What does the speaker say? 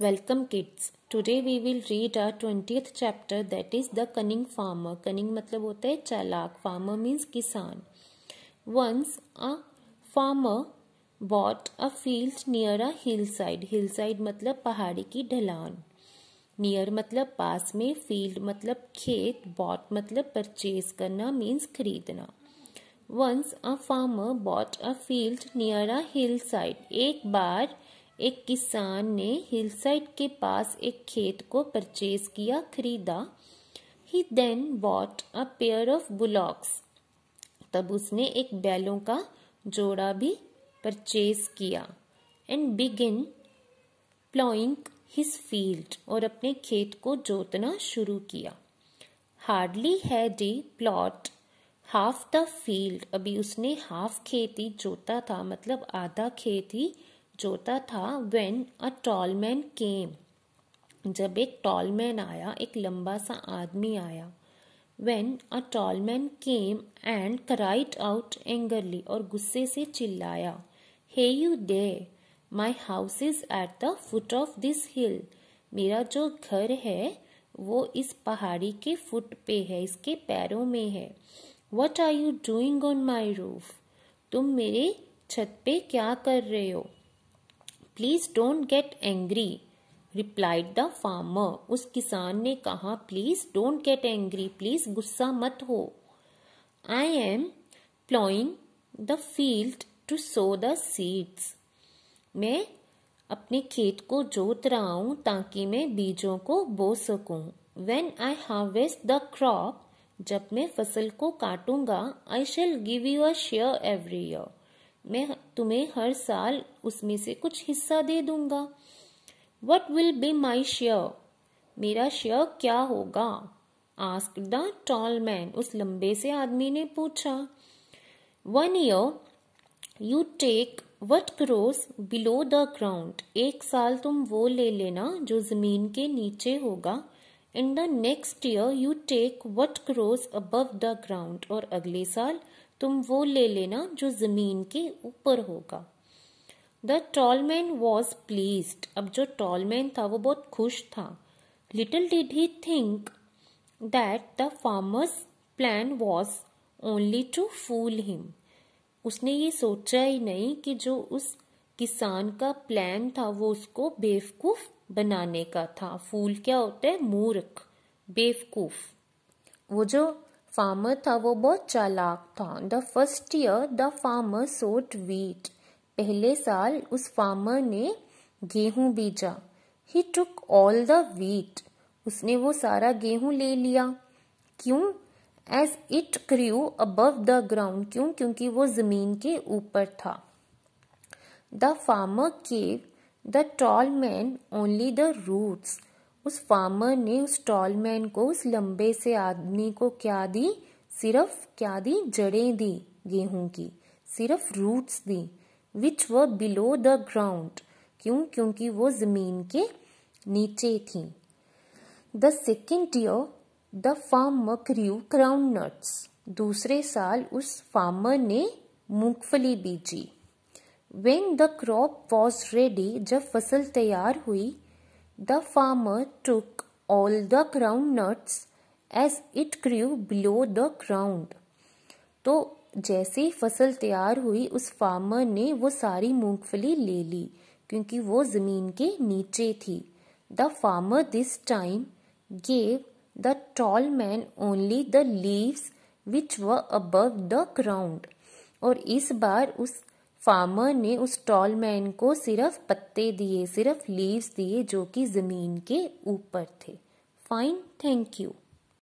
Welcome kids today we will read a twenty chapter that is the cunning farmer cunning मतलब होता है चालाक. Farmer means किसान. Once a farmer bought a field near a hill side hill side मतलब पहाड़ी की ढलान. Near मतलब पास में. फ़ील्ड मतलब खेत. बॉट मतलब परचेज करना मीन्स खरीदना. Once a farmer bought a field near a hill side एक बार एक किसान ने हिलसाइड के पास एक खेत को परचेज किया, खरीदा। He then bought a pair of bullocks तब उसने एक बैलों का जोड़ा भी परचेज किया and begin ploughing his field और अपने खेत को जोतना शुरू किया। Hardly he ploughed half the field अभी उसने हाफ़ खेत ही जोता था मतलब आधा खेत ही जोता था when a tall man came जब एक टॉल मैन आया, एक लंबा सा आदमी आया. When a tall man came and cried out angrily और गुस्से से चिल्लाया hey you there my house is at the foot of this hill मेरा जो घर है, वो इस पहाड़ी के फुट पे है, इसके पैरों में है. What are you doing on my roof तुम मेरे छत पे क्या कर रहे हो? Please don't get angry replied the farmer उस किसान ने कहा please don't get angry please गुस्सा मत हो। I am ploughing the field to sow the seeds मैं अपने खेत को जोत रहा हूँ ताकि मैं बीजों को बो सकूँ। When I harvest the crop जब मैं फ़सल को काटूँगा I shall give you a share every year मैं तुम्हें हर साल उसमें से कुछ हिस्सा दे दूँगा। What will be my share मेरा शेयर क्या होगा? आस्क द टॉल मैन उस लंबे से आदमी ने पूछा। One year you take what grows below the ground एक साल तुम वो ले लेना जो ज़मीन के नीचे होगा। In the next year you take what grows above the ground और अगले साल तुम वो ले लेना जो ज़मीन के ऊपर होगा। The tall man was pleased अब जो टॉल मैन था, वो बहुत खुश था। Little did he think that the farmer's plan was only to fool him उसने ये सोचा ही नहीं कि जो उस किसान का प्लान था, वो उसको बेवकूफ़ बनाने का था। फूल क्या होता है? मूर्ख, बेवकूफ़। वो जो फार्मर था वो बहुत चालाक था। The first year the farmer sowed wheat पहले साल उस फार्मर ने गेहूँ बीजा। He took all the wheat उसने वो सारा गेहूँ ले लिया। क्यों? As it grew above the ground क्यों? क्योंकि वो ज़मीन के ऊपर था। The farmer gave the tall man only the roots उस फार्मर ने उस टॉलमैन को, उस लंबे से आदमी को क्या दी? सिर्फ़ क्या दी? जड़ें दी, गेहूँ की। सिर्फ़ रूट्स दी विच व बिलो द ग्राउंड क्यों? क्योंकि वो ज़मीन के नीचे थी। The second year the farmer grew groundnuts दूसरे साल उस फार्मर ने मूंगफली बीजी। When the crop was ready जब फ़सल तैयार हुई The farmer took all the ground nuts as it grew below the ground. तो जैसे ही फ़सल तैयार हुई, उस फार्मर ने वो सारी मूंगफली ले ली, क्योंकि वो ज़मीन के नीचे थी the farmer this time gave the tall man only the leaves which were above the ground और इस बार उस फार्मर ने उस टॉल मैन को सिर्फ़ पत्ते दिए, सिर्फ़ लीव्स दिए जो कि ज़मीन के ऊपर थे। Fine, thank you.